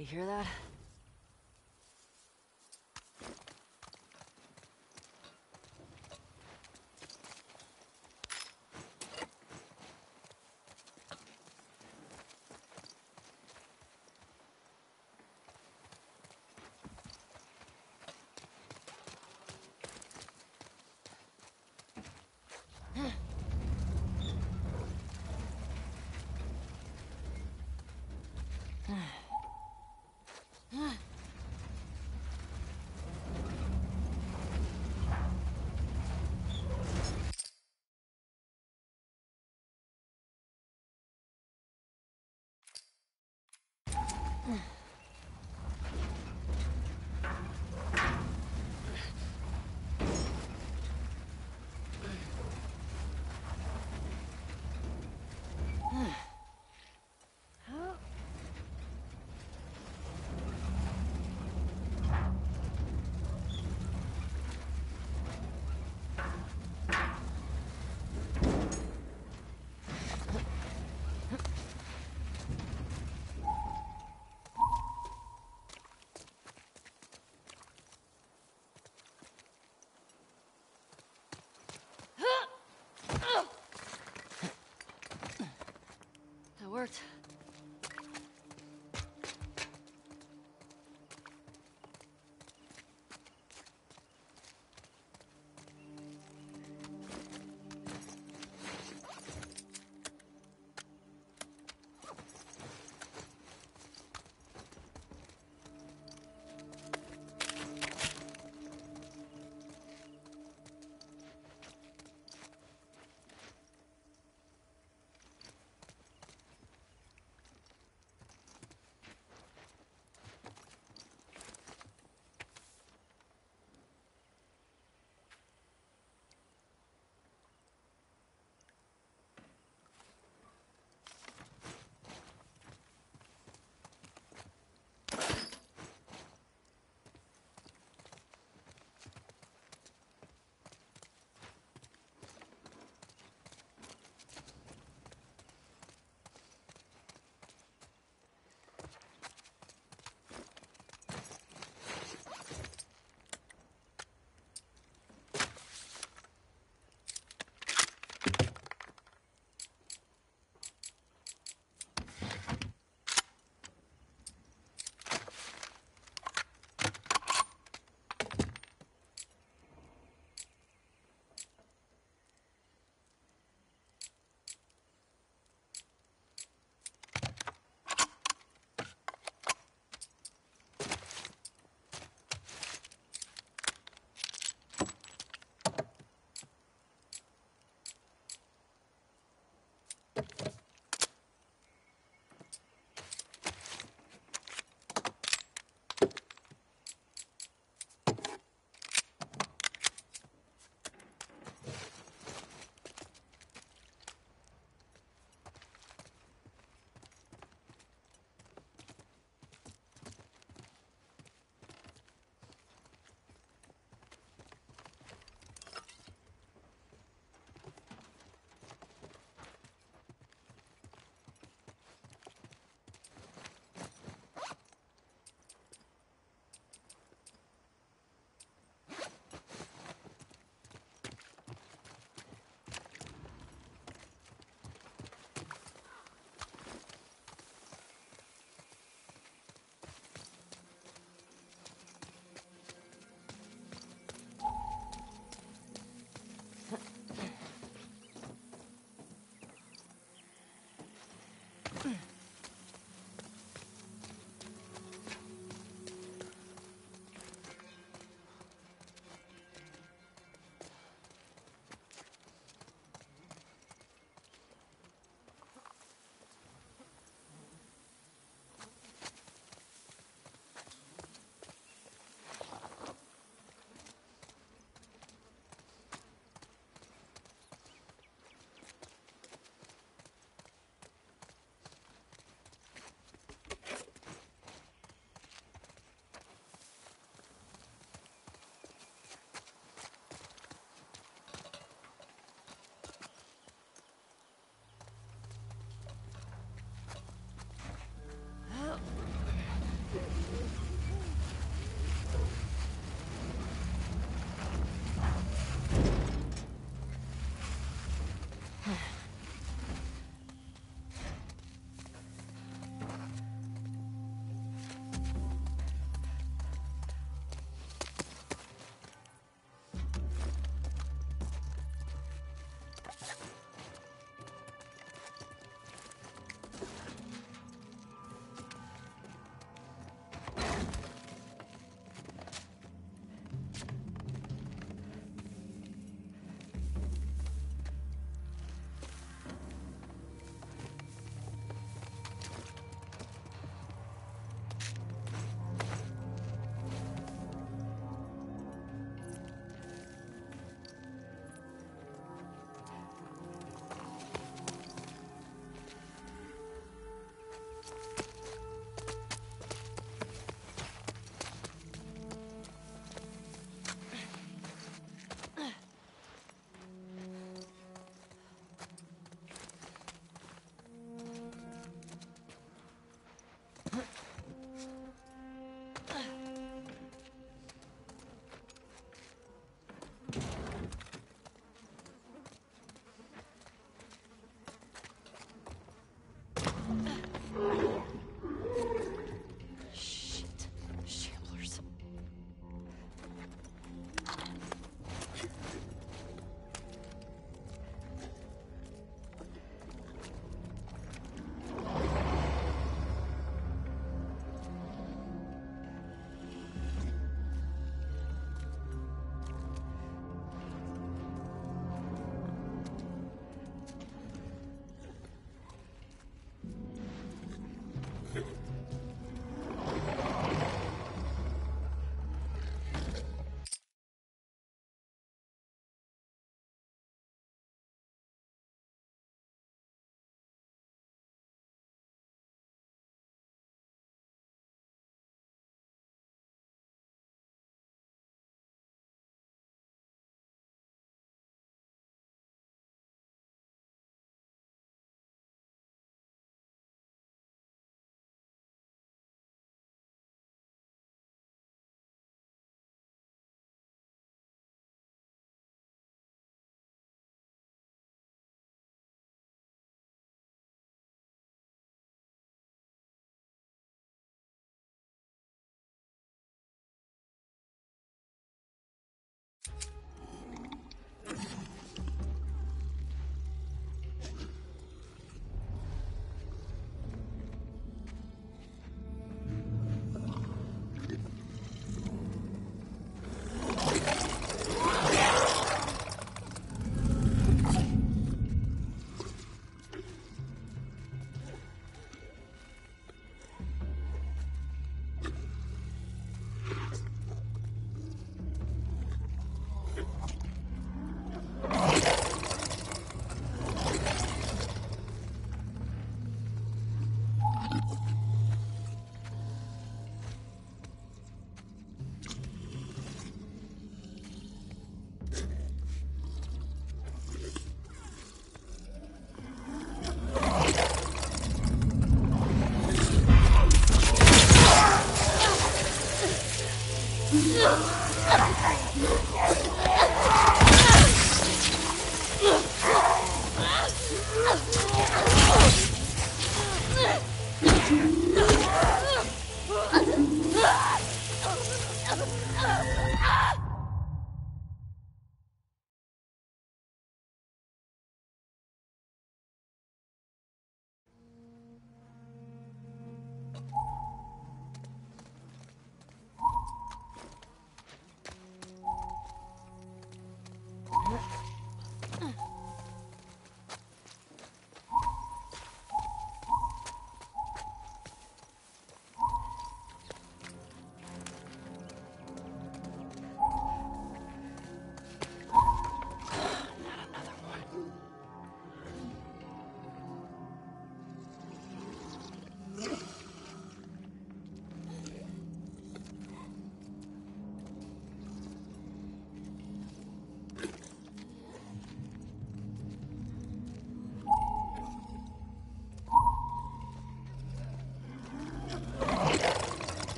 Everybody hear that? That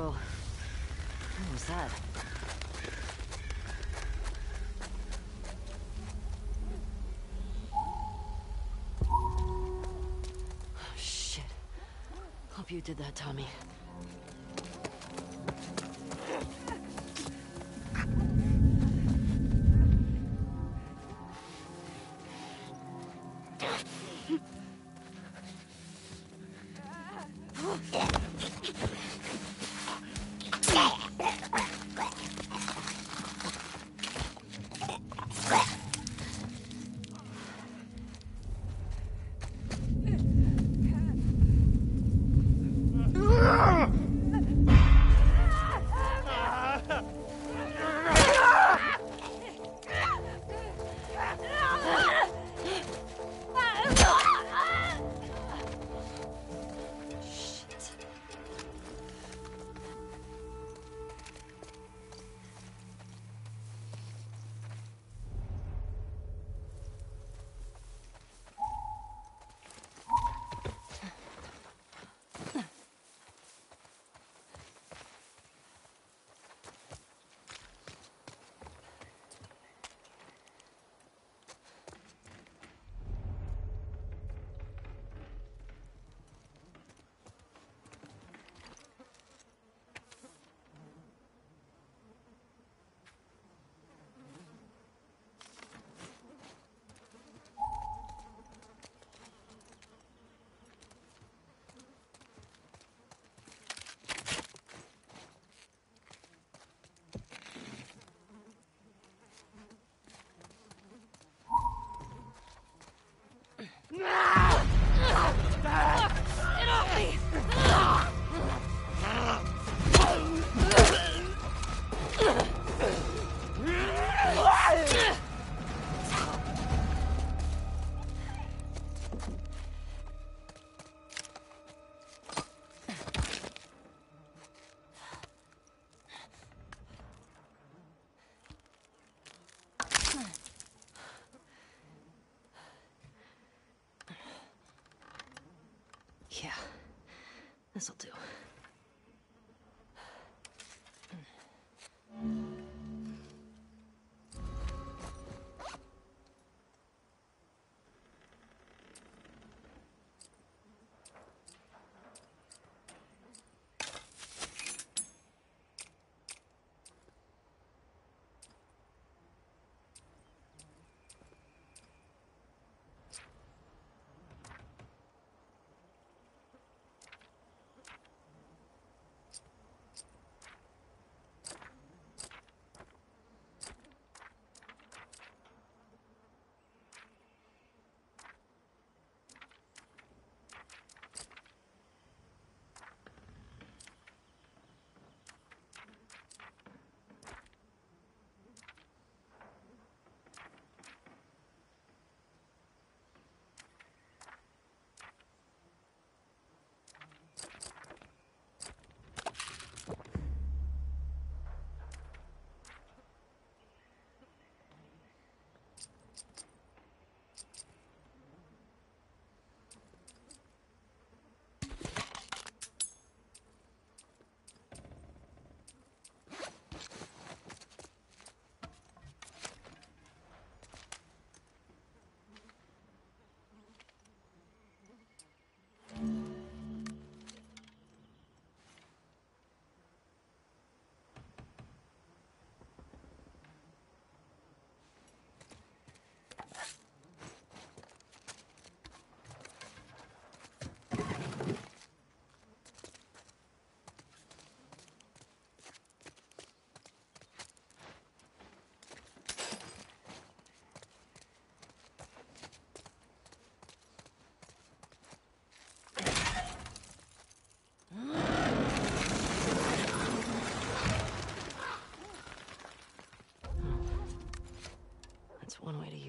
Whoa. What was that? Oh, shit. Hope you did that, Tommy.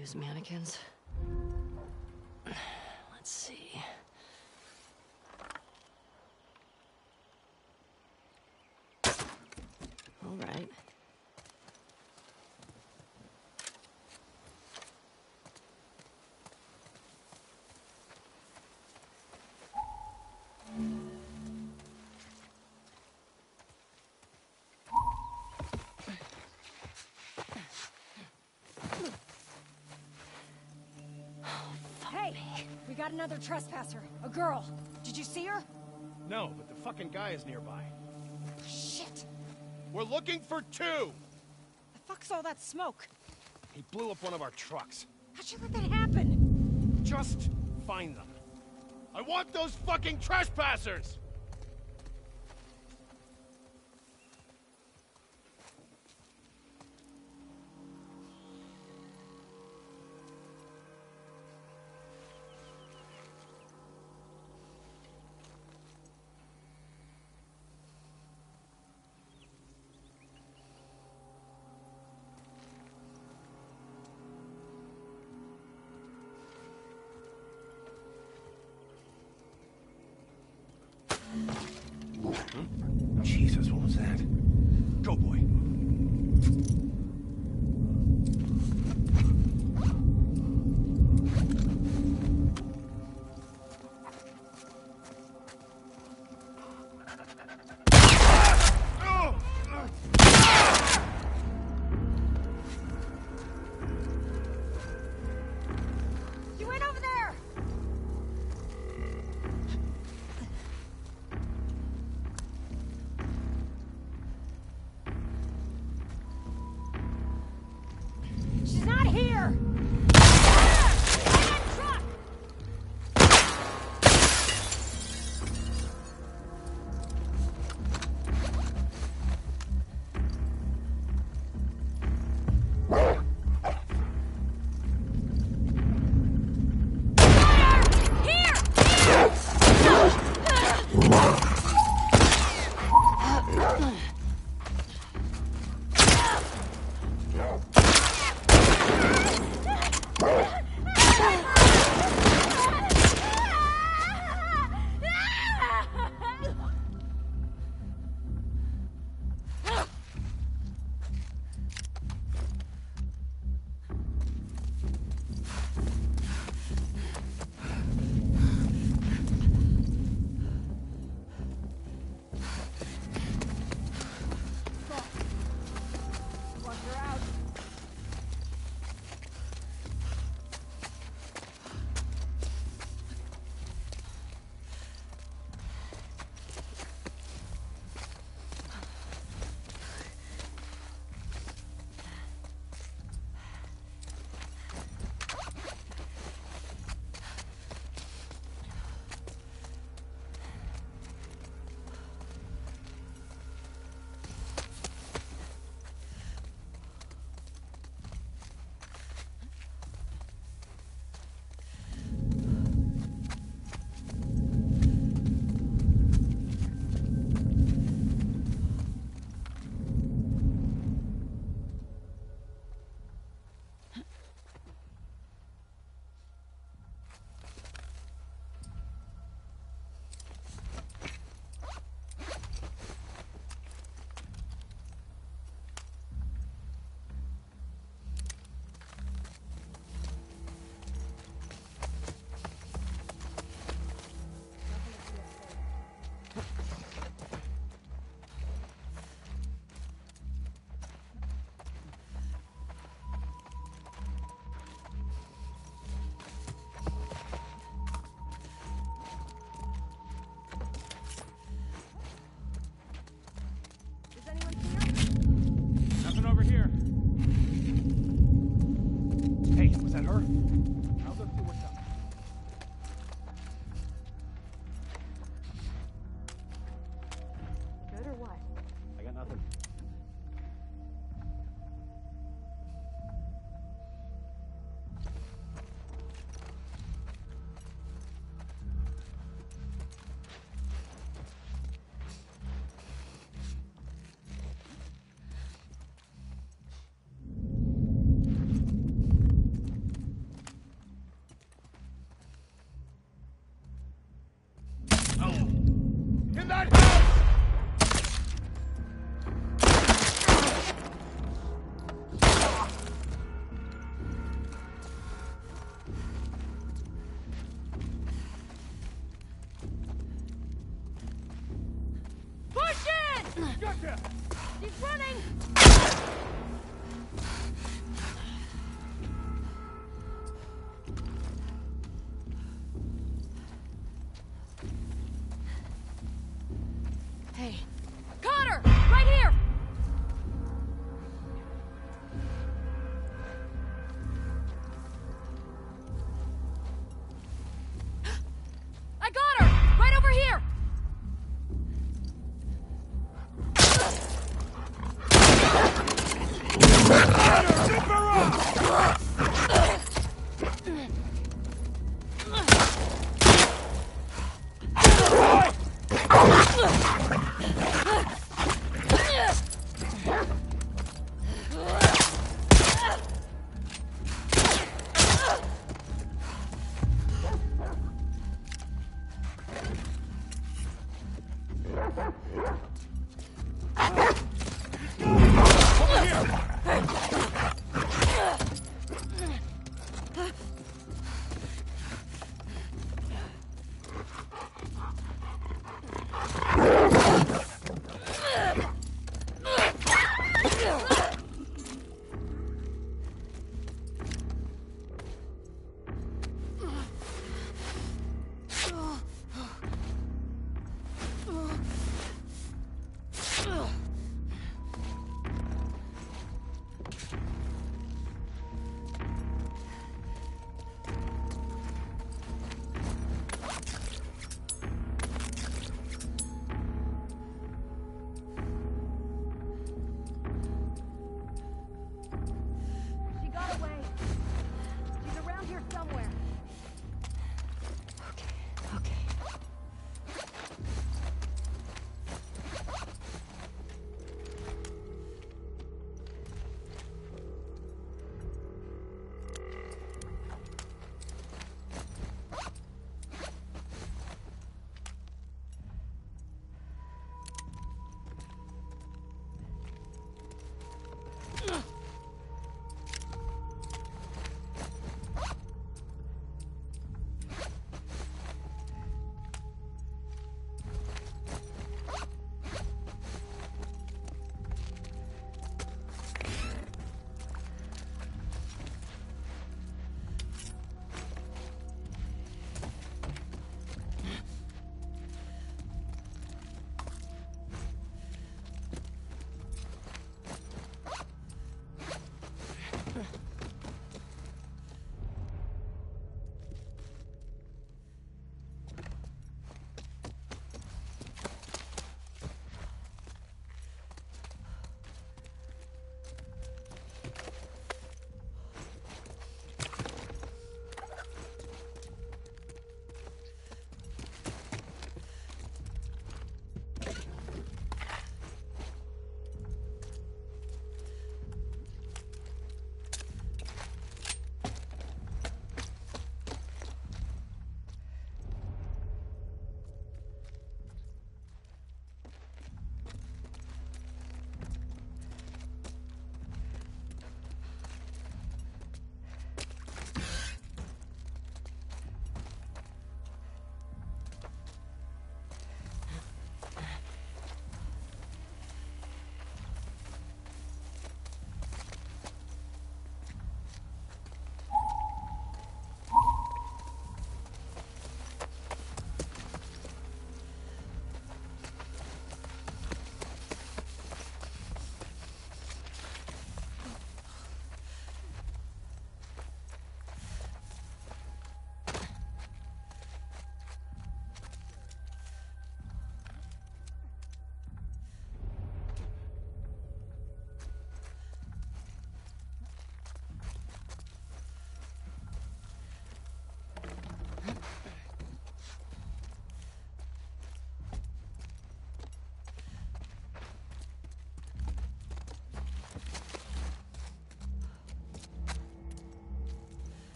use mannequins. We got another trespasser. A girl. Did you see her? No, but the fucking guy is nearby. Shit. We're looking for two! The fuck's all that smoke? He blew up one of our trucks. How'd you let that happen? Just find them. I want those fucking trespassers!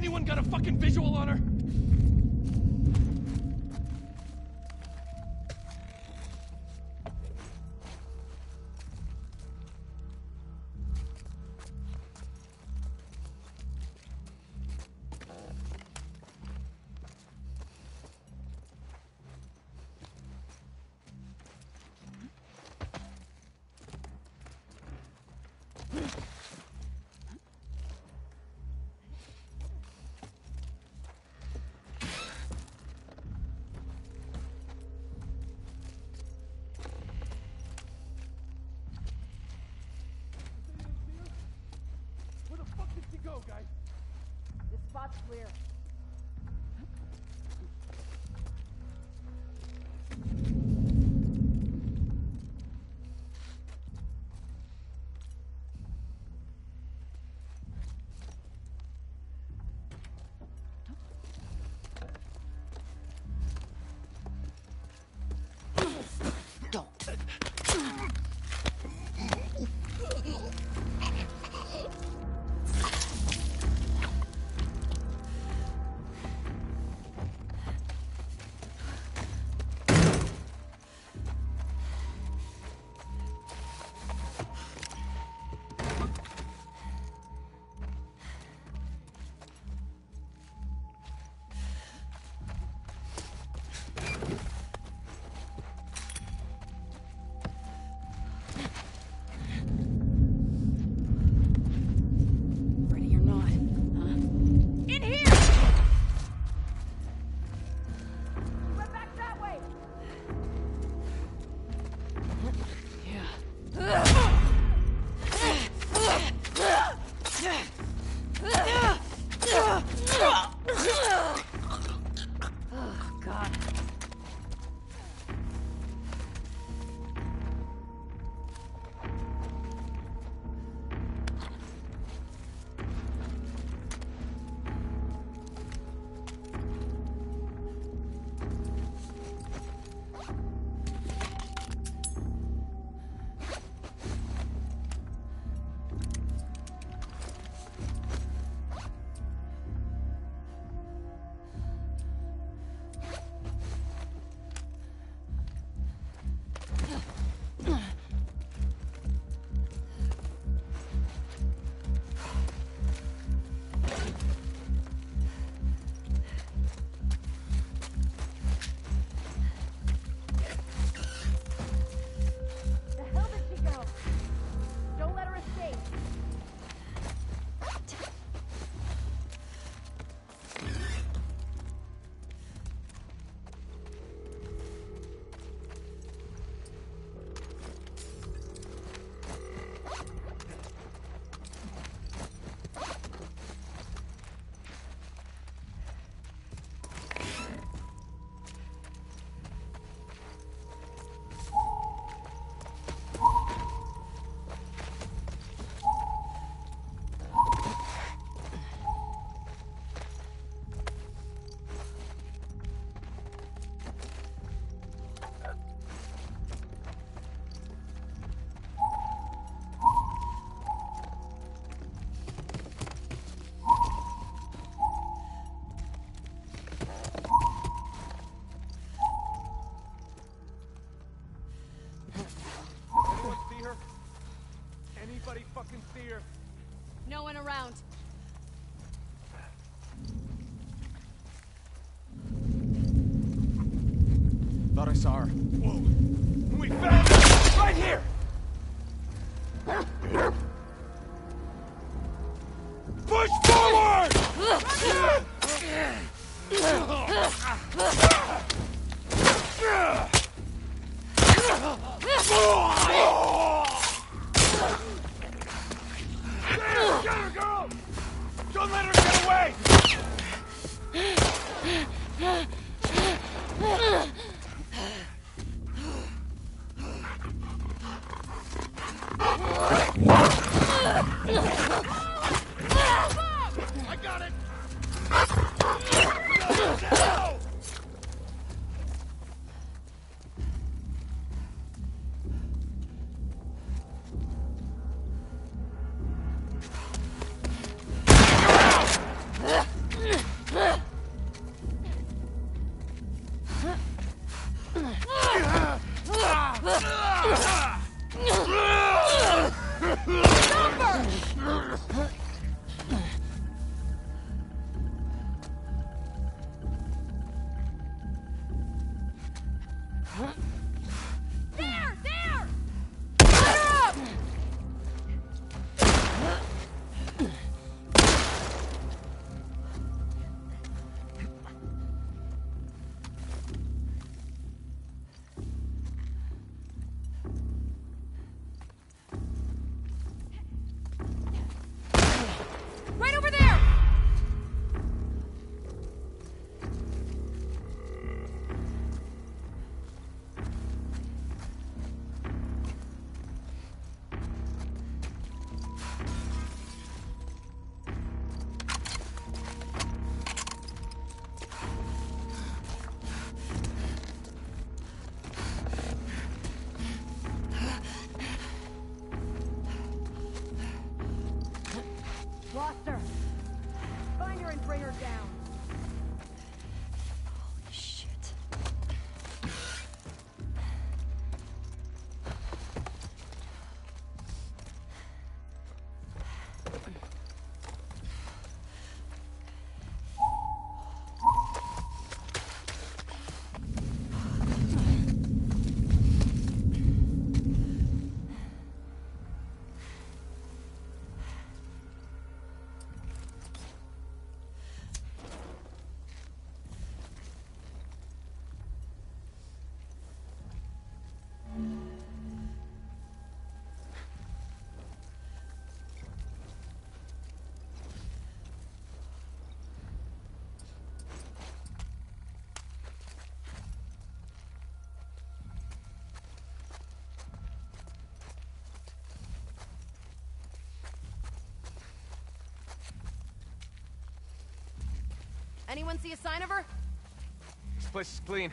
Anyone got a fucking visual on her? Anyone see a sign of her? This place is clean.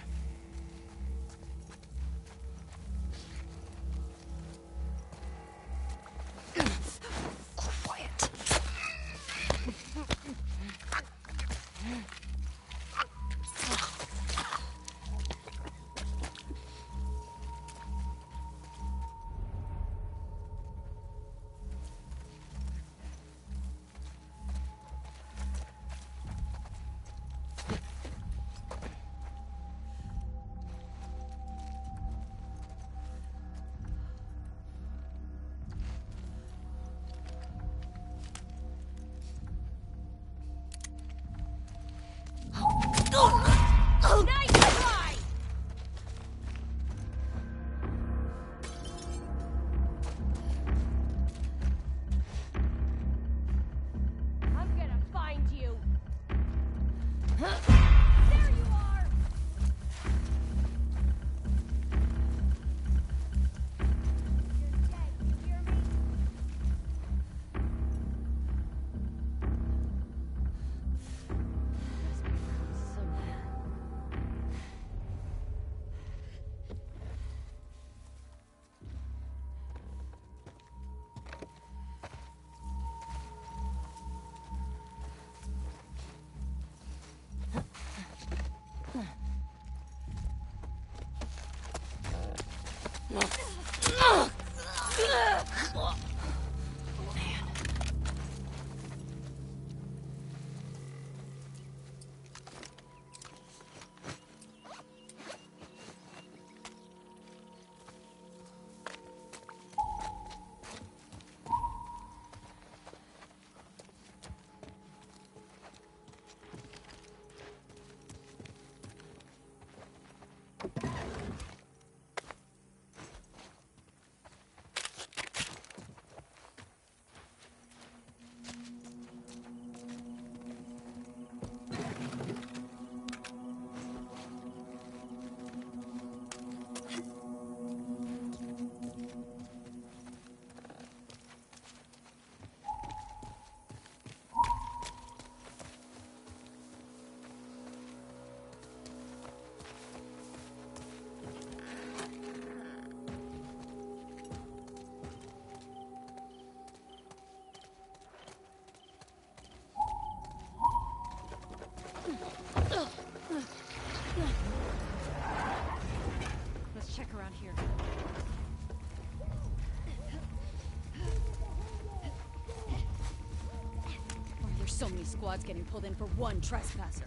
so many squads getting pulled in for one trespasser.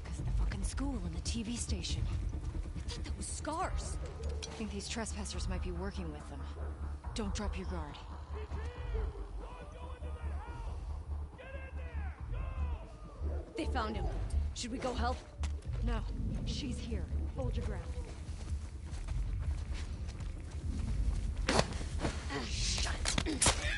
Because of the fucking school and the TV station. I thought that was Scars. I think these trespassers might be working with them. Don't drop your guard. They found him. Should we go help? No. She's here. Hold your ground. Ah, Shut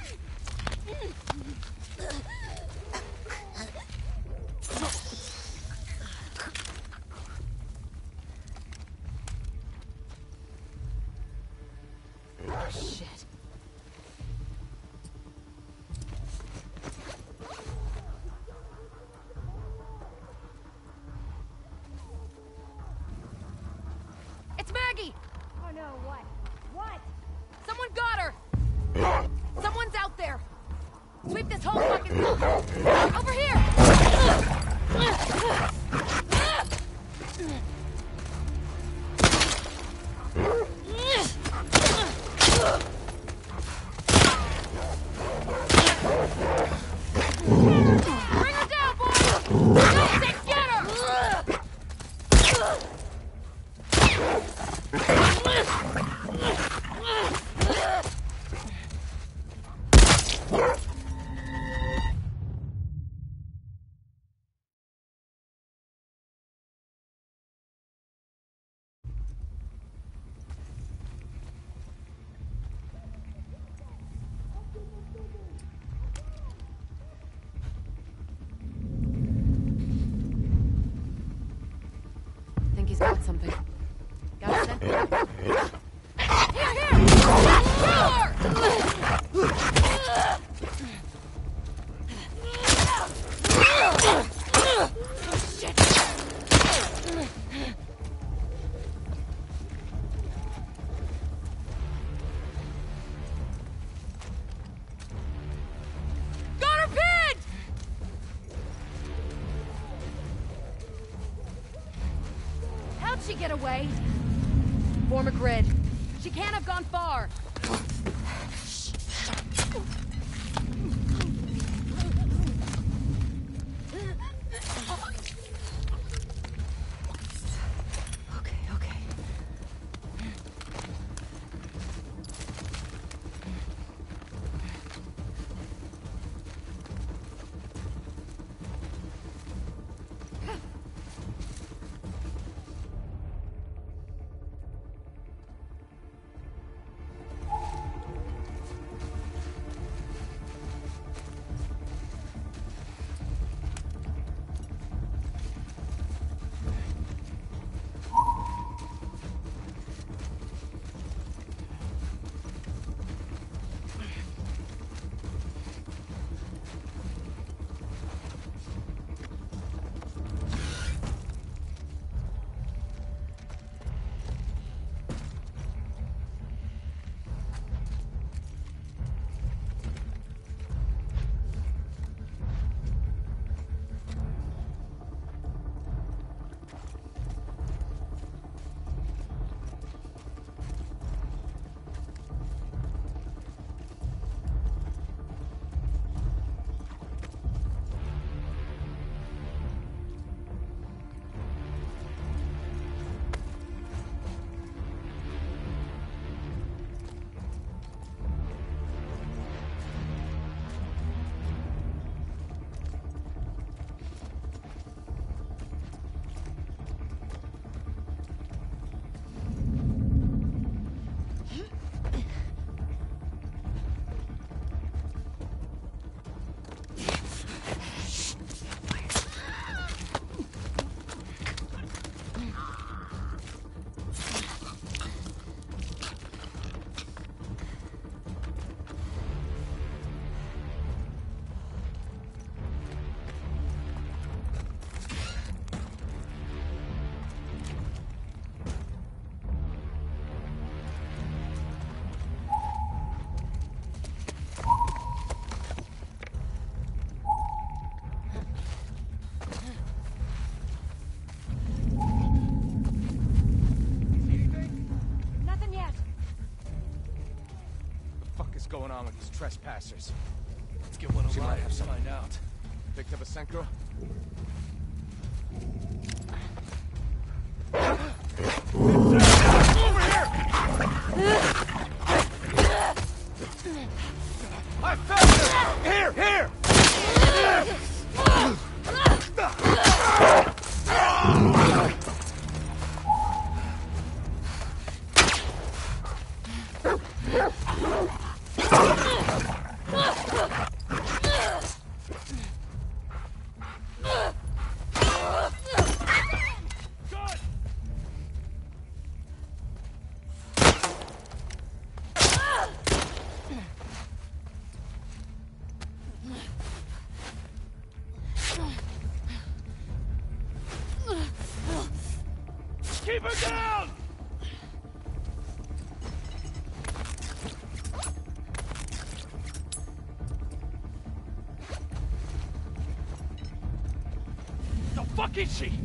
get away? Form a grid. She can't have gone far. Trespassers? Let's get one She might alive have some- find out. Picked up fuck is she?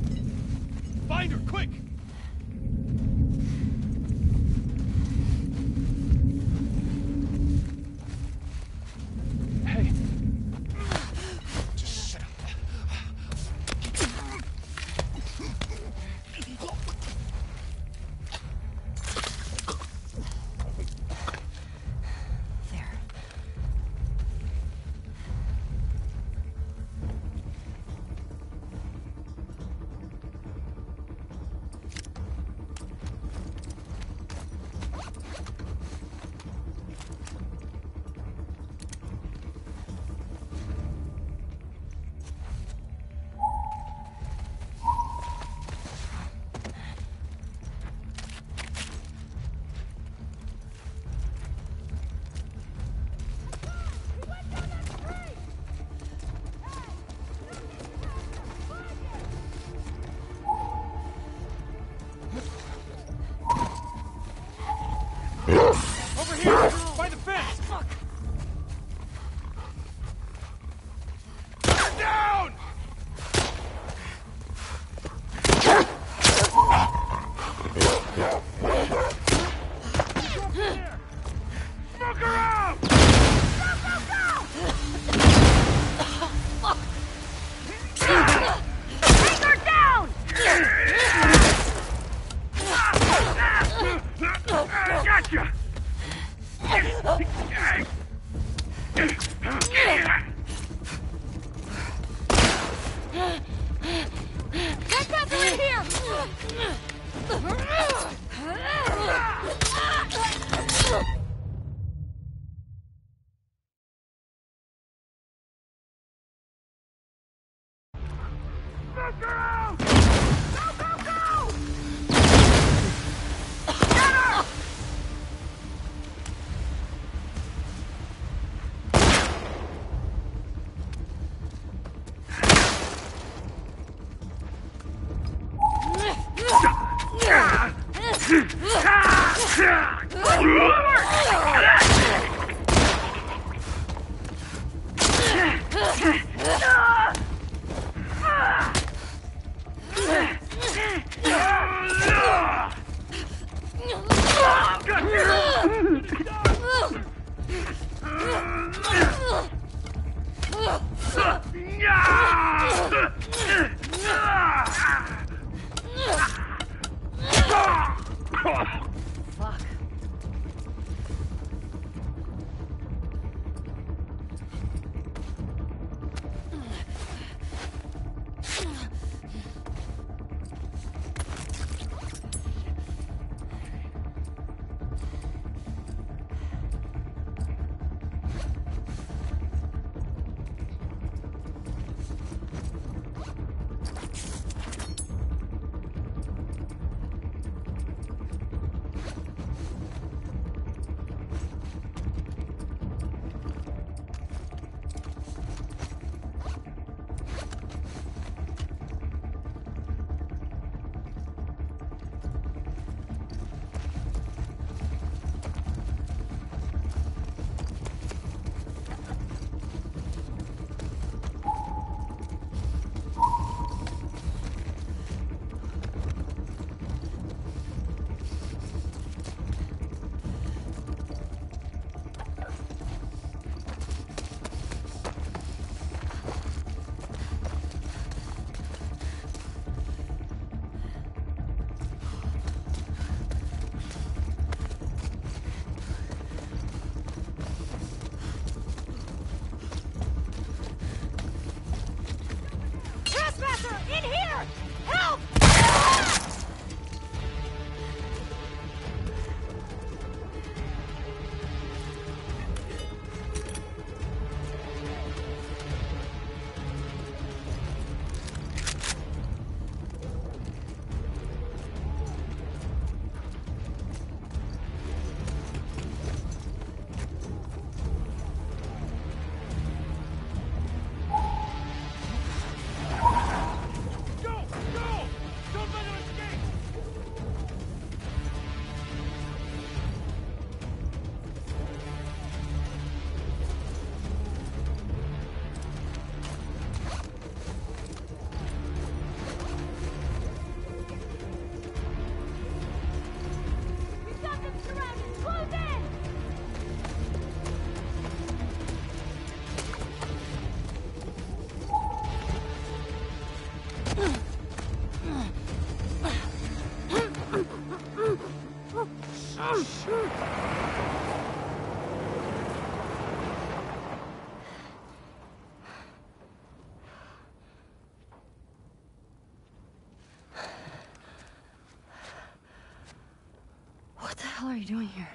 You doing here?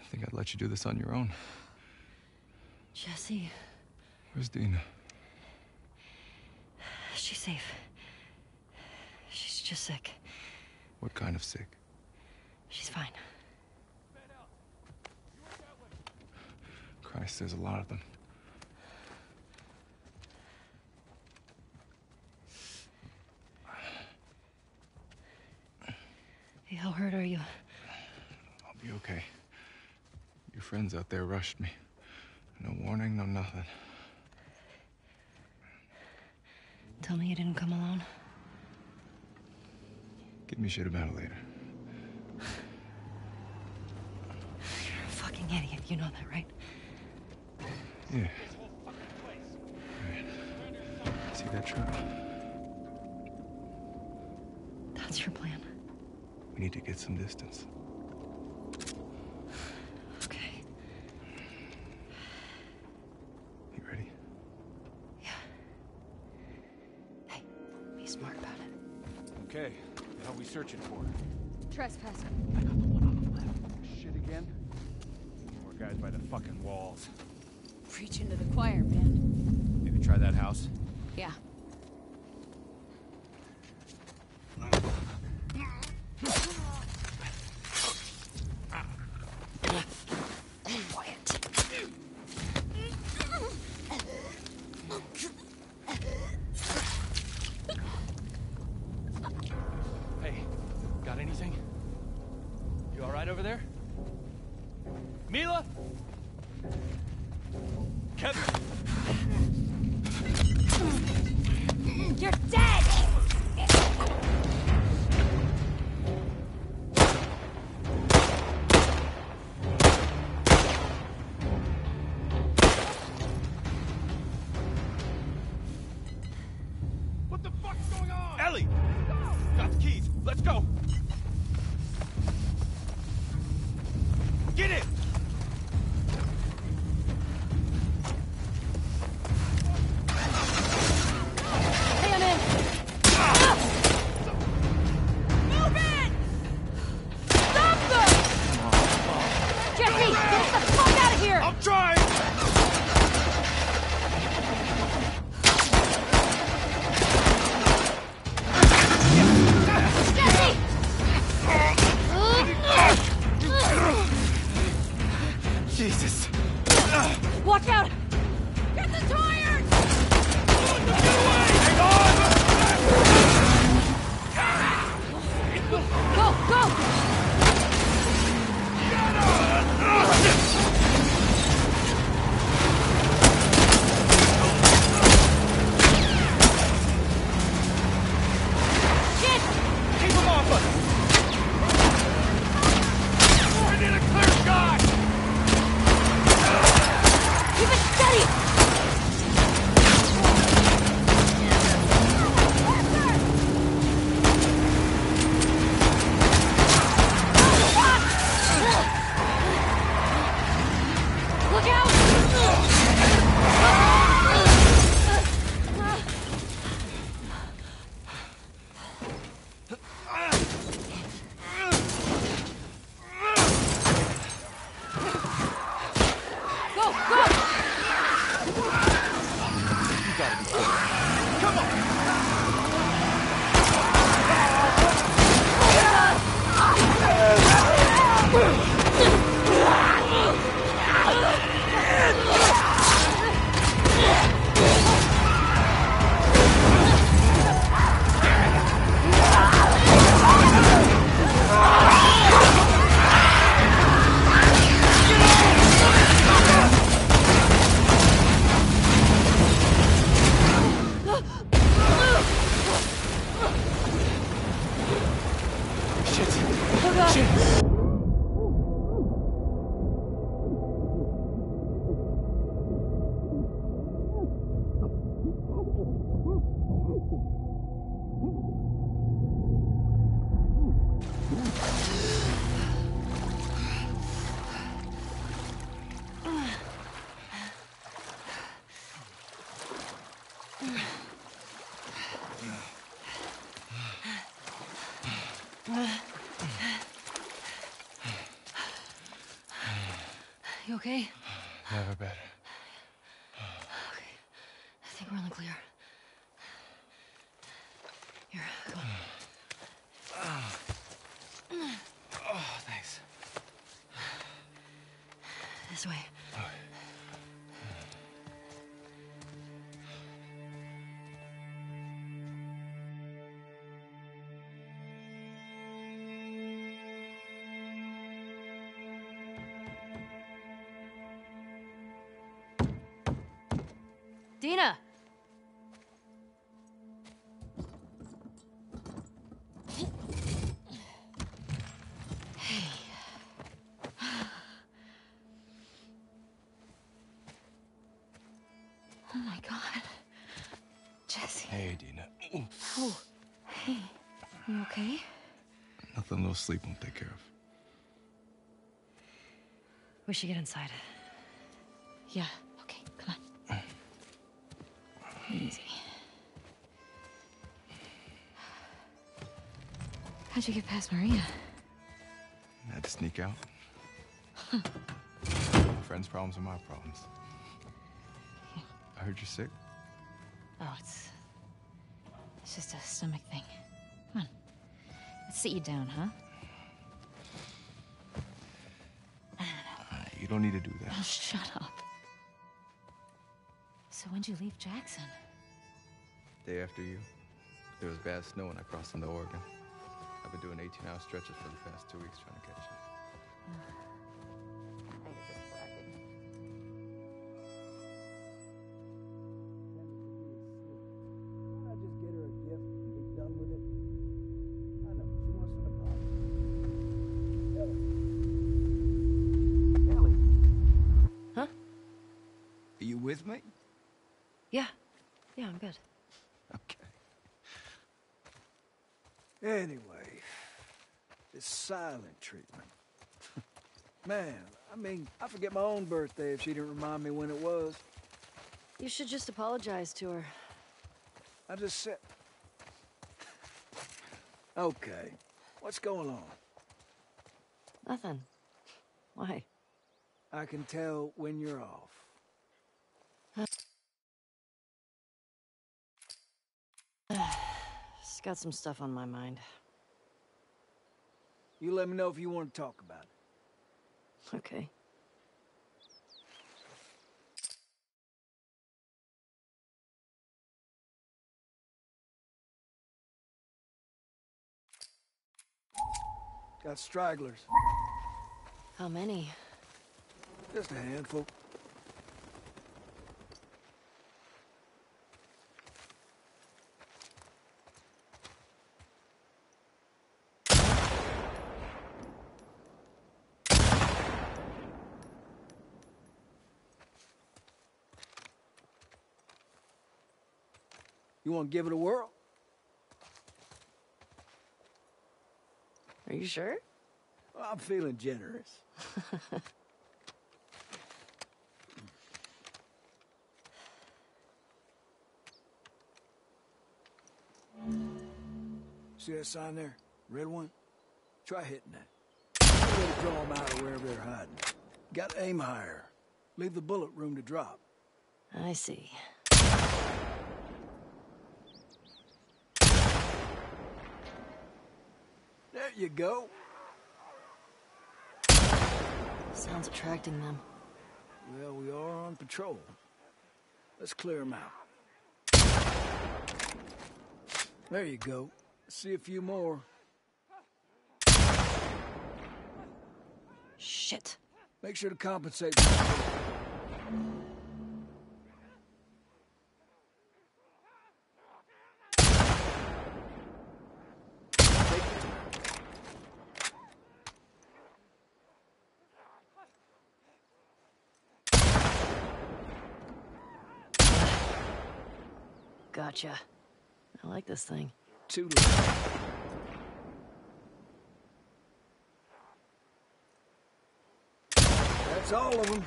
I think I'd let you do this on your own. Jesse, Where's Dina? she's safe. She's just sick. What kind of sick? She's fine. Christ, there's a lot of them. Hey, how hurt are you? I'll be okay. Your friends out there rushed me. No warning, no nothing. Tell me you didn't come alone. Give me shit about it later. You're a fucking idiot. You know that, right? Yeah. Right. See that truck? That's your plan. We need to get some distance. What are we searching for? Trespasser. Shit again? More guys by the fucking walls. Preaching to the choir, man. Maybe try that house. Yeah. God. Jesse. Hey, Dina. Oh, hey. You okay? Nothing a little sleep won't take care of. We should get inside. Yeah, okay, come on. Hmm. Easy. How'd you get past Maria? I had to sneak out. Friends' problems are my problems. I heard you're sick. Oh, it's. It's just a stomach thing. Come on. Let's sit you down, huh? Uh, You don't need to do that. Oh, shut up. So when'd you leave Jackson? Day after you, there was bad snow when I crossed into Oregon. I've been doing 18-hour stretches for the past two weeks trying to catch up. I Anyway, this silent treatment. Man, I mean, I forget my own birthday if she didn't remind me when it was. You should just apologize to her. I just said. Okay, what's going on? Nothing. Why? I can tell when you're off. Just got some stuff on my mind. You let me know if you want to talk about it. Okay. Got stragglers. How many? Just a handful. You want to give it a whirl? Are you sure? Well, I'm feeling generous. See that sign there? Red one? Try hitting that. To draw them out of wherever they're hiding. Got to aim higher. Leave the bullet room to drop. I see. You go. Sounds attracting them. Well, we are on patrol. Let's clear them out. There you go. See a few more. Shit. Make sure to compensate. Gotcha. I like this thing. Too. That's all of them.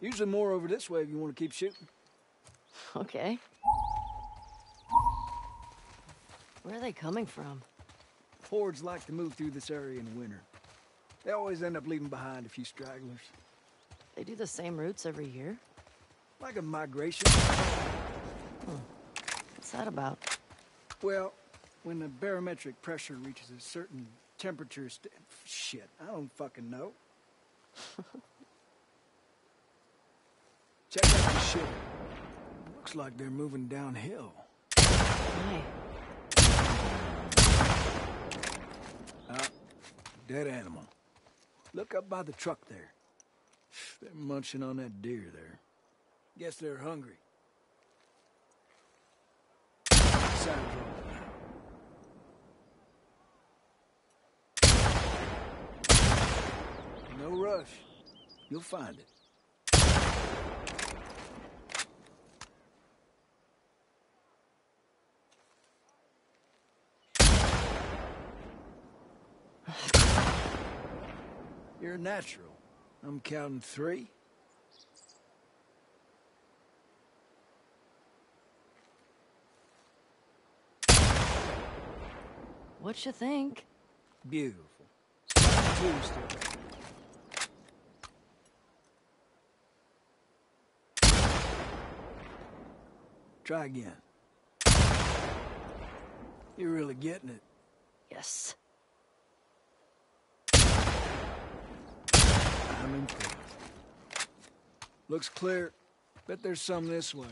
Usually more over this way if you want to keep shooting. Okay. Where are they coming from? Hordes like to move through this area in winter. They always end up leaving behind a few stragglers. They do the same routes every year? Like a migration. What's that about? Well, when the barometric pressure reaches a certain temperature Shit, I don't fucking know. Check out the ship. Looks like they're moving downhill. Why? Ah, dead animal. Look up by the truck there. They're munching on that deer there. Guess they're hungry. No rush. You'll find it. You're natural. I'm counting three. What you think? Beautiful. Try again. You're really getting it. Yes. I'm impressed. Looks clear. Bet there's some this way.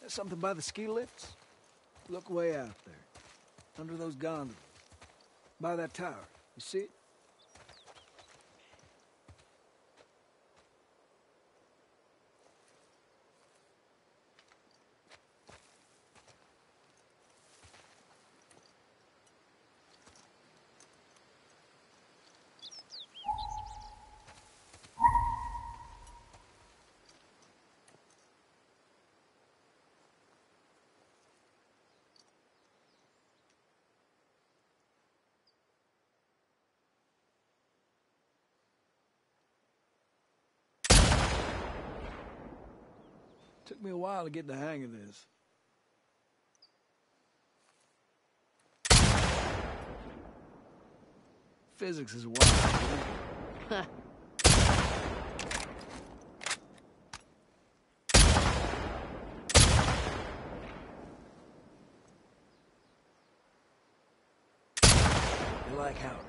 There's something by the ski lifts? Look way out there. Under those gondolas. By that tower. You see it? Took me a while to get the hang of this. Physics is wild. like how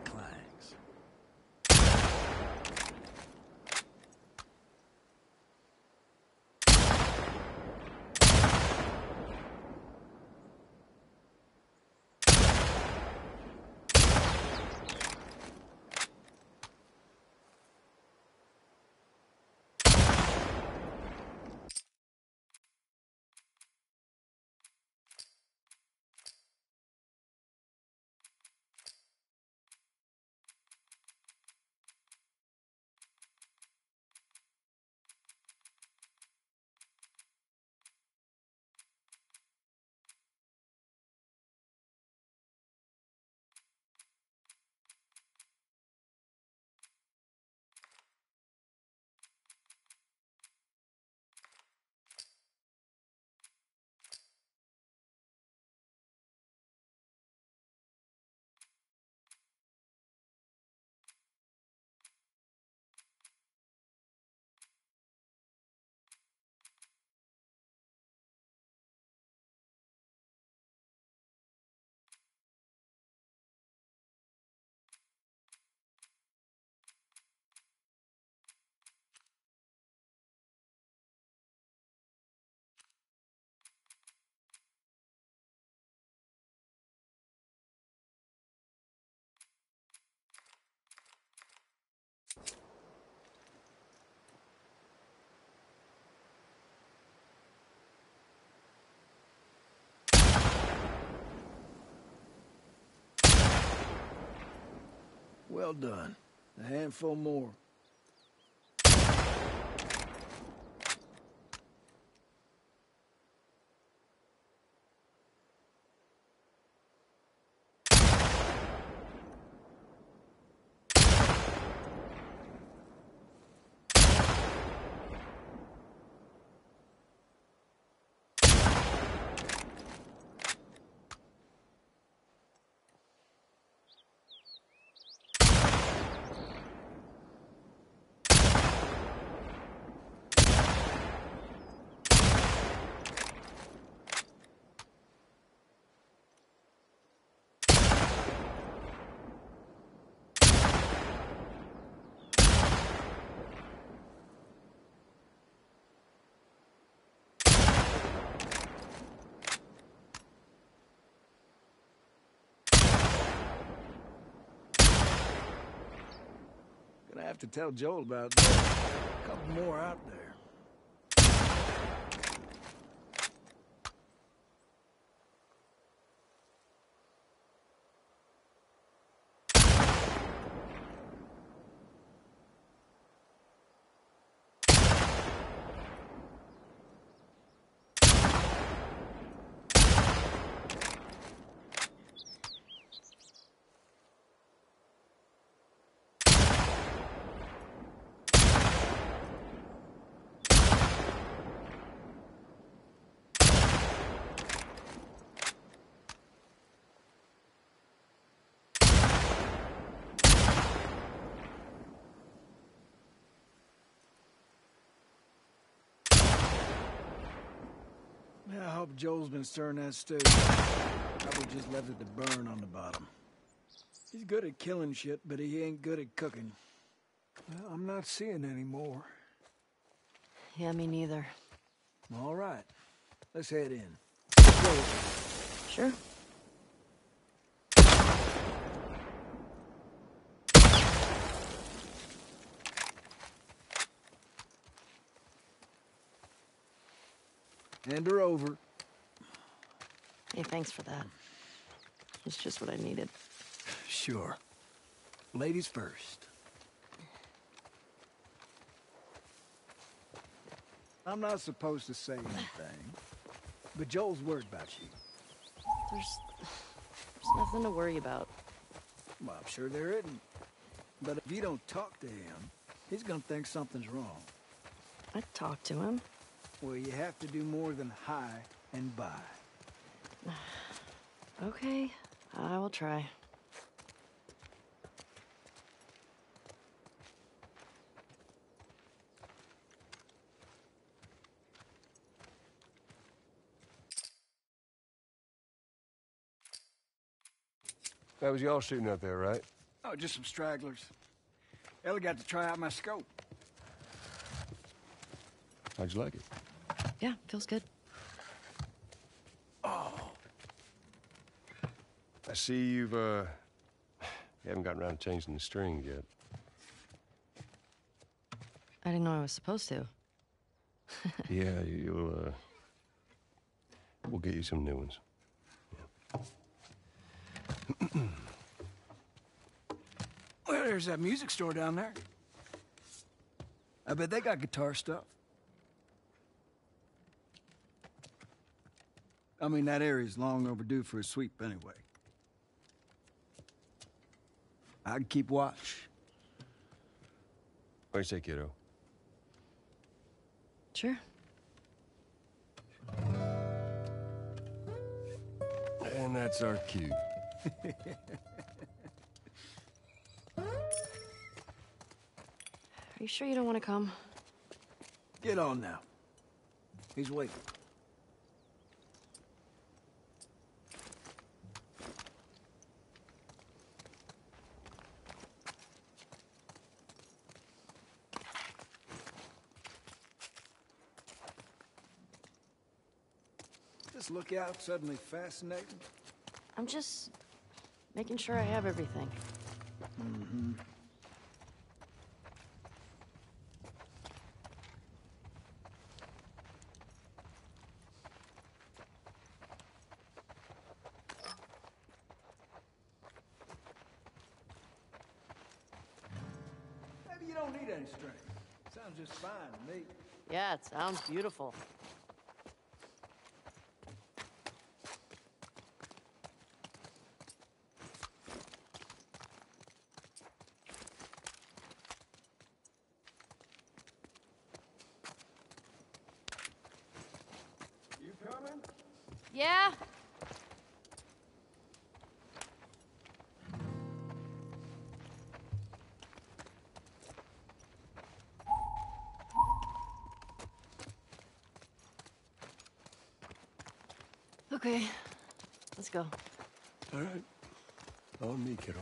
Well done. A handful more. Have to tell Joel about that. A couple more out there. Yeah, I hope Joel's been stirring that stew. Probably just left it to burn on the bottom. He's good at killing shit, but he ain't good at cooking. Well, I'm not seeing any more. Yeah, me neither. All right, let's head in. Sure. Hand her over. Hey, thanks for that. It's just what I needed. Sure. Ladies first. I'm not supposed to say anything, but Joel's worried about you. There's, there's nothing to worry about. Well, I'm sure there isn't. But if you don't talk to him, he's gonna think something's wrong. I talked to him. Well, you have to do more than hi and bye. Okay, I will try. That was y'all shooting out there, right? Oh, just some stragglers. Ellie got to try out my scope. How'd you like it? Yeah, feels good. I see you've, uh... You haven't gotten around to changing the strings yet. I didn't know I was supposed to. yeah, you'll, uh... We'll get you some new ones. Well, there's that music store down there. I bet they got guitar stuff. I mean, that area's long overdue for a sweep anyway. I can keep watch. What do you say, kiddo? Sure. And that's our cue. Are you sure you don't want to come? Get on now. He's waiting. This lookout suddenly fascinating. I'm just making sure I have everything. Mm-hmm. Maybe you don't need any strength. Sounds just fine to me. Yeah, it sounds beautiful. Okay, let's go. All right. On me, kiddo.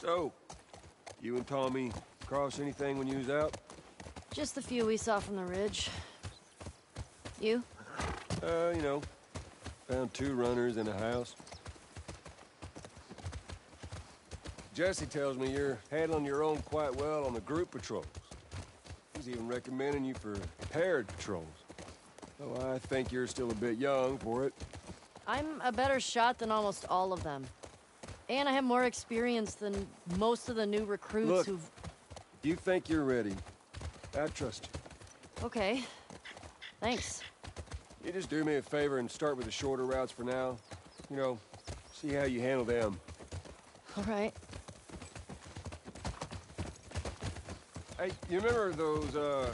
So, you and Tommy cross anything when you was out? Just the few we saw from the ridge. You? Uh, you know, found two runners in a house. Jesse tells me you're handling your own quite well on the group patrols. Even recommending you for paired patrols. Though I think you're still a bit young for it. I'm a better shot than almost all of them. And I have more experience than most of the new recruits Look. who've... You think you're ready, I trust you. Okay. Thanks. You just do me a favor and start with the shorter routes for now. You know, see how you handle them. All right. Hey, you remember those, uh,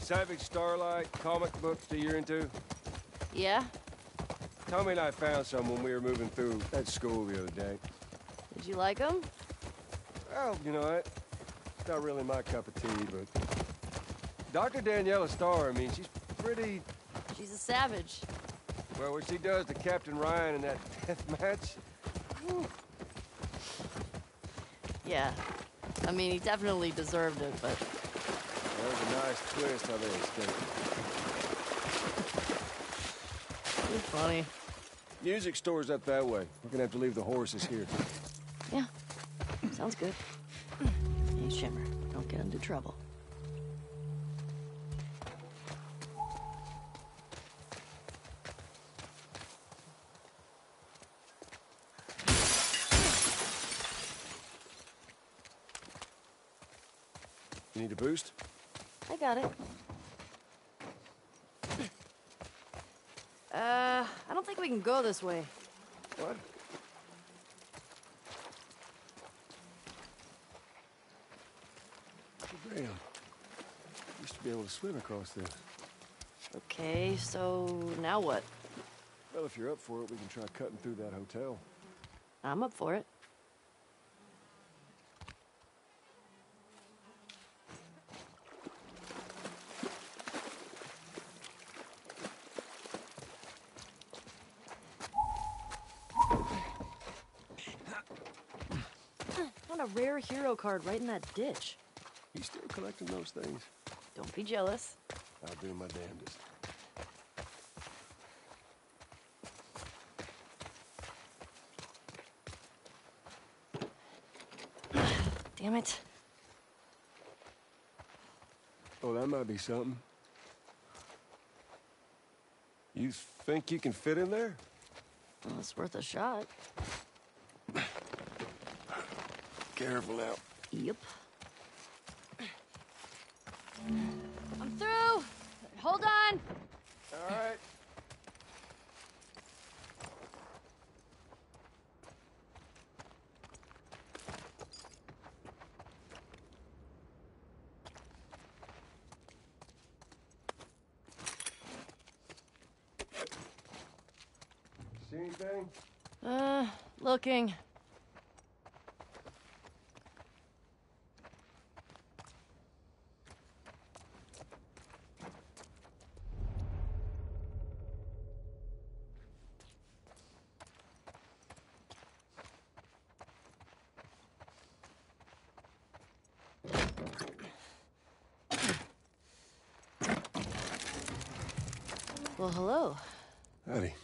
Savage Starlight comic books that you're into? Yeah? Tommy and I found some when we were moving through that school the other day. Did you like them? Well, you know what? It's not really my cup of tea, but... Dr. Daniela Starr, I mean, she's pretty... She's a savage. Well, what she does to Captain Ryan in that death match... Yeah. I mean, he definitely deserved it, but... That was a nice twist how they escaped. It's funny. Music store's up that way. We're gonna have to leave the horses here. Yeah. Sounds good. Hey, Shimmer, don't get into trouble. You need a boost? I got it. Uh, I don't think we can go this way. What? Damn. Used to be able to swim across this. Okay, so now what? Well, if you're up for it, we can try cutting through that hotel. I'm up for it. Found a rare hero card right in that ditch. You still collecting those things? Don't be jealous. I'll do my damnedest. Damn it. Oh, that might be something. You think you can fit in there? Well, it's worth a shot. Careful now. Yep. I'm through. Hold on. All right. See anything? Uh, looking. Well, hello. Howdy.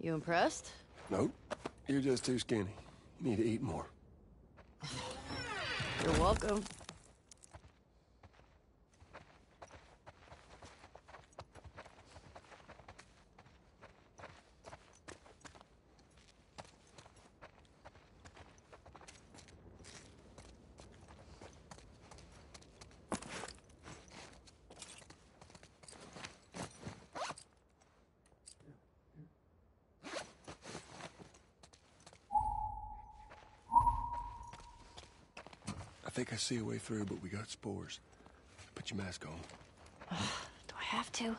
You impressed? Nope. You're just too skinny. You need to eat more. You're welcome. Think I see a way through, but we got spores. Put your mask on. Do I have to?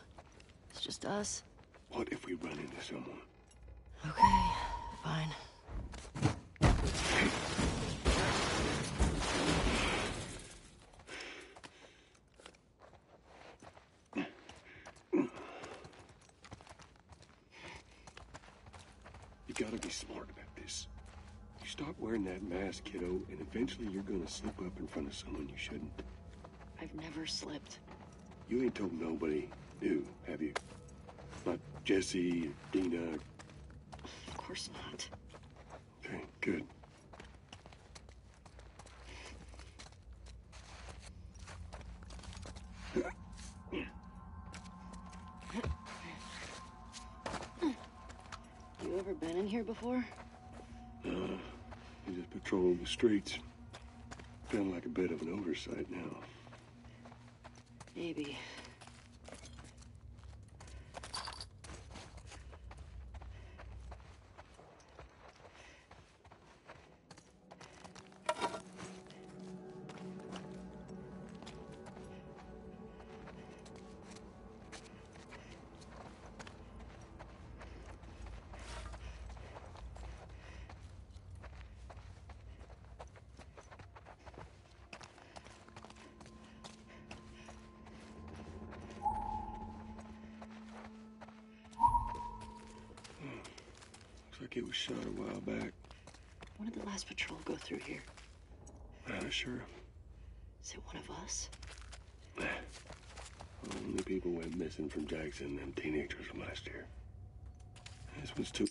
It's just us. What if we run into someone? Okay, fine. Eventually, you're gonna slip up in front of someone you shouldn't. I've never slipped. You ain't told nobody, do, have you? Not Jesse, Dina. Of course not. Okay, good. You ever been in here before? No, uh, I just patrol the streets. Feeling like a bit of an oversight now. Maybe. Missing from Jackson, them teenagers from last year. This one's. Too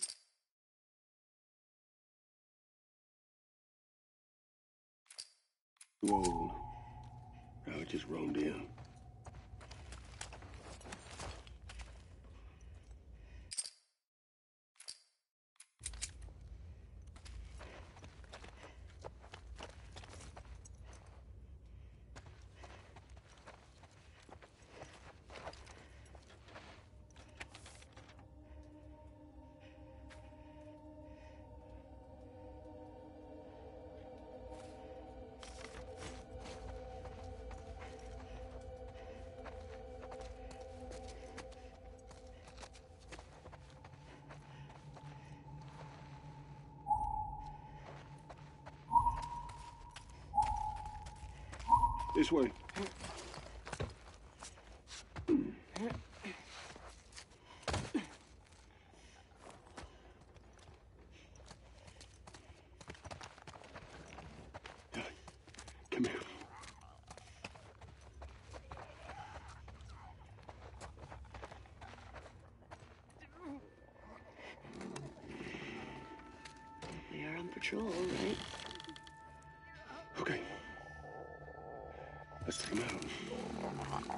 This way. Come here. We are on patrol, right? Let's take him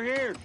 Over here.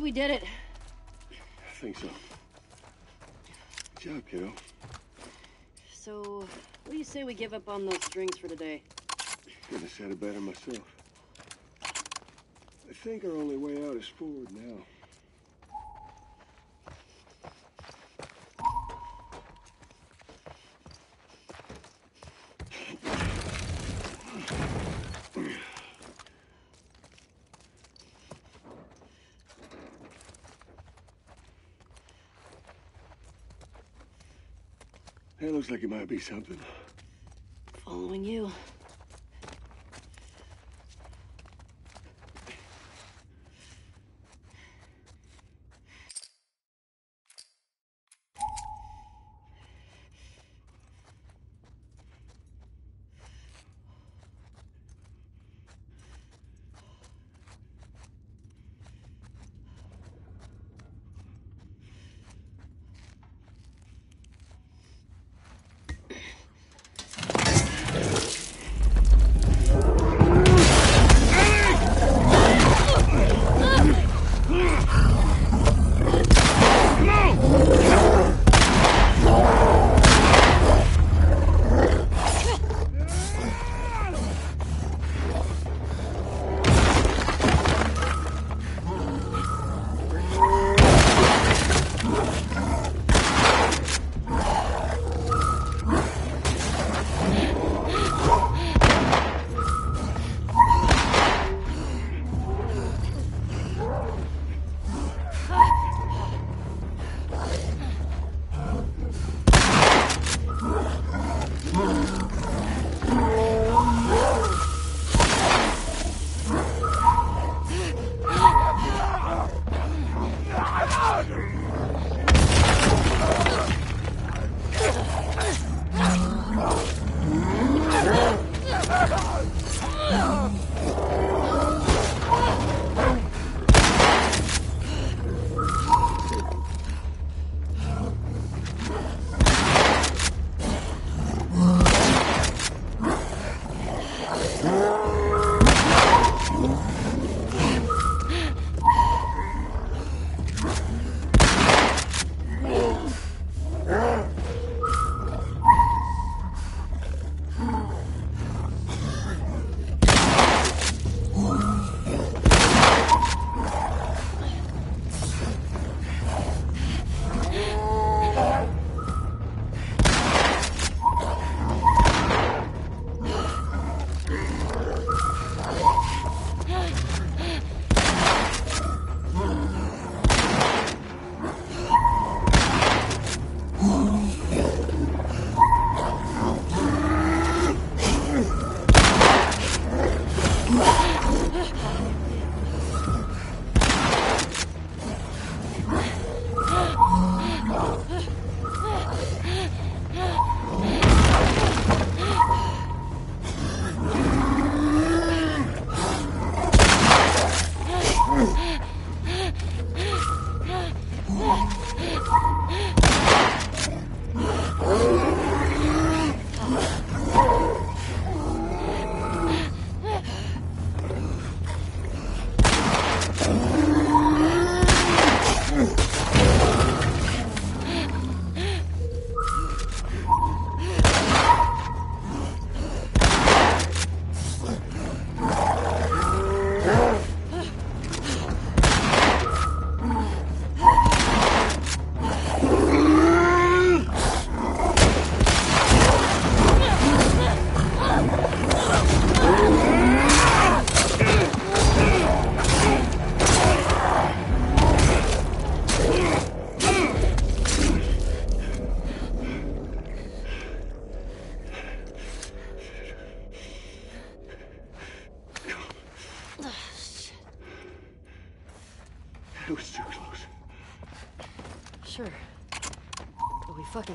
Think we did it. I think so. Good job, kiddo. So, what do you say we give up on those strings for today? Couldn't have said it better myself. I think our only way out is forward now. Looks like it might be something. Following you.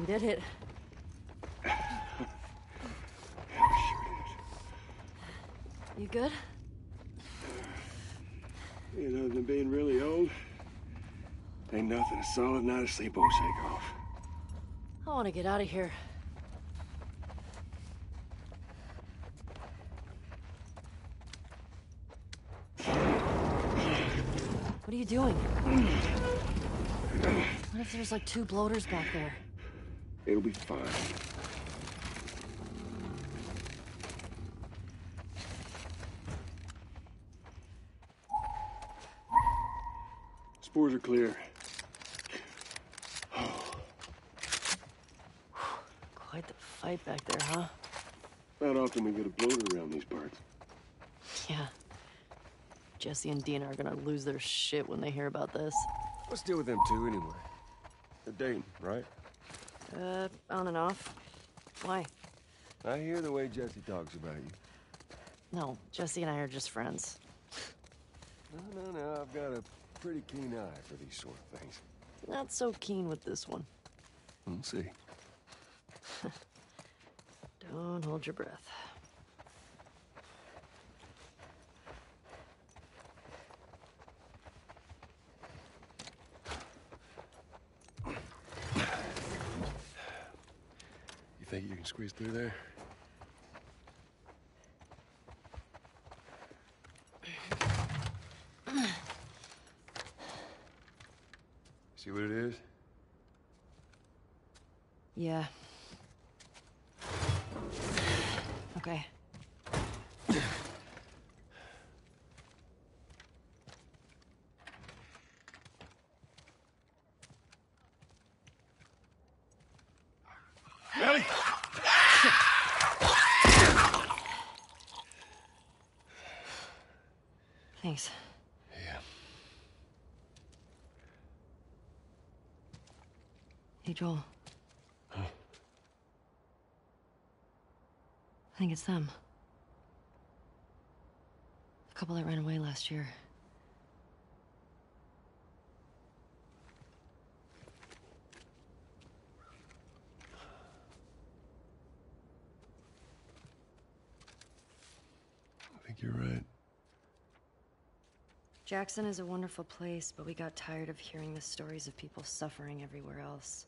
Did it. You good? You know, than being really old, ain't nothing a solid night of sleep won't shake off. I want to get out of here. What are you doing? What if there's like two bloaters back there? It'll be fine. Spores are clear. Quite the fight back there, huh? Not often we get a bloater around these parts. Yeah. Jesse and Dina are gonna lose their shit when they hear about this. What's the deal with them two anyway? They're dating, right? Uh, on and off. Why? I hear the way Jesse talks about you. No, Jesse and I are just friends. No, no, no. I've got a pretty keen eye for these sort of things. Not so keen with this one. We'll see. Don't hold your breath. You think you can squeeze through there? See what it is? Yeah. Okay. Ellie! Thanks. Yeah. Hey, Joel. I think it's them. The couple that ran away last year. I think you're right. Jackson is a wonderful place, but we got tired of hearing the stories of people suffering everywhere else.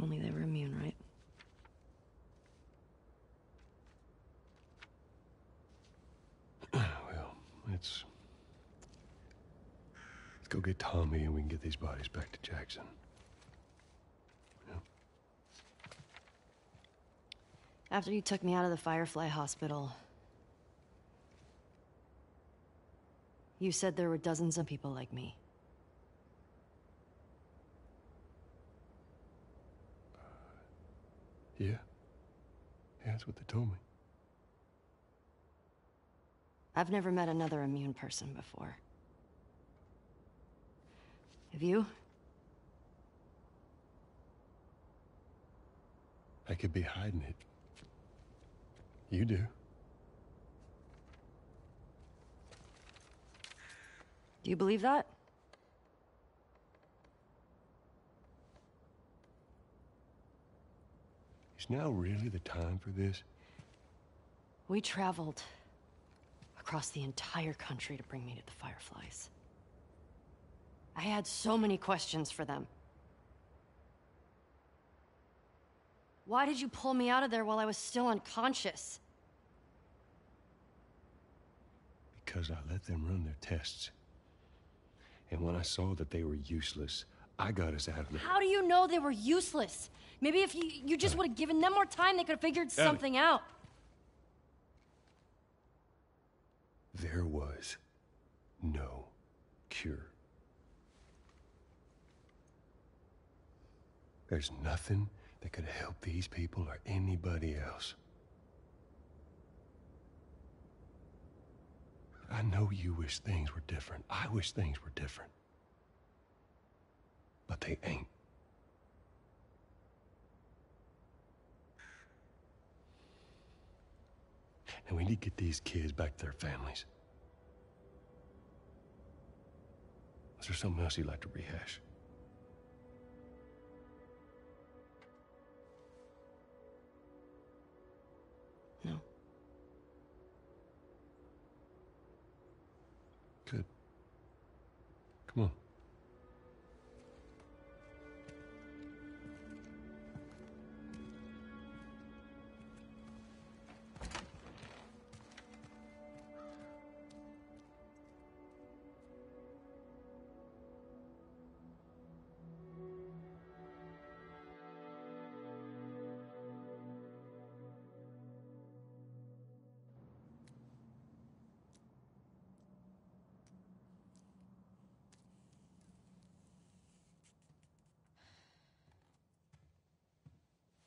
Only they were immune, right? Well, let's... Let's go get Tommy and we can get these bodies back to Jackson. After you took me out of the Firefly Hospital, you said there were dozens of people like me. Yeah? Yeah, that's what they told me. I've never met another immune person before. Have you? I could be hiding it. You do. Do you believe that? Is now really the time for this? We traveled across the entire country to bring me to the Fireflies. I had so many questions for them. Why did you pull me out of there while I was still unconscious? Because I let them run their tests. And when I saw that they were useless, I got us out of there. How do you know they were useless? Maybe if you, you just uh. would have given them more time, they could have figured uh. something out. there was no cure. There's nothing that could help these people or anybody else. I know you wish things were different. I wish things were different. But they ain't. And we need to get these kids back to their families. Is there something else you'd like to rehash? No. Good. Come on.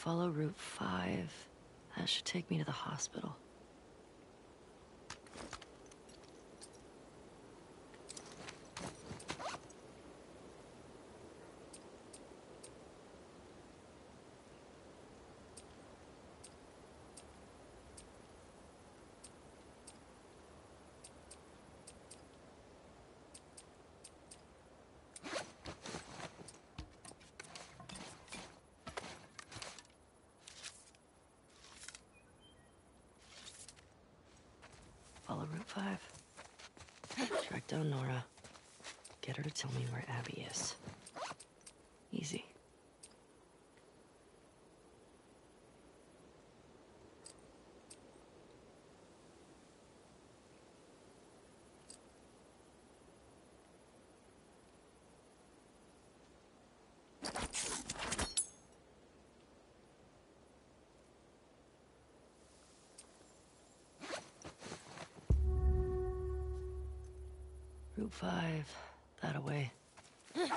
Follow Route 5, that should take me to the hospital. Follow Route 5. Track down Nora. Get her to tell me where Abby is. Easy. 5. That away. Mm.